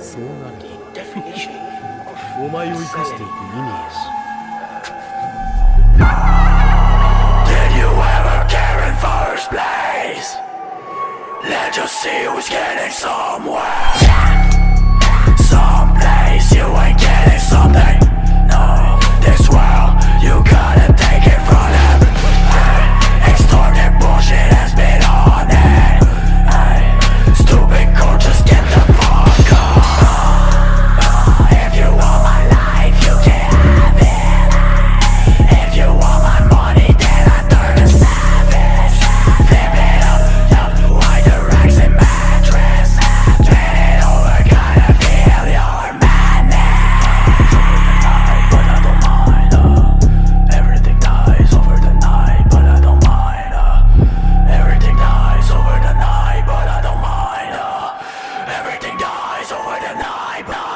そうなる The definition of お前を生かしていく意味 Did you ever care in first place? Let's just see who's getting somewhere. sword and I bow.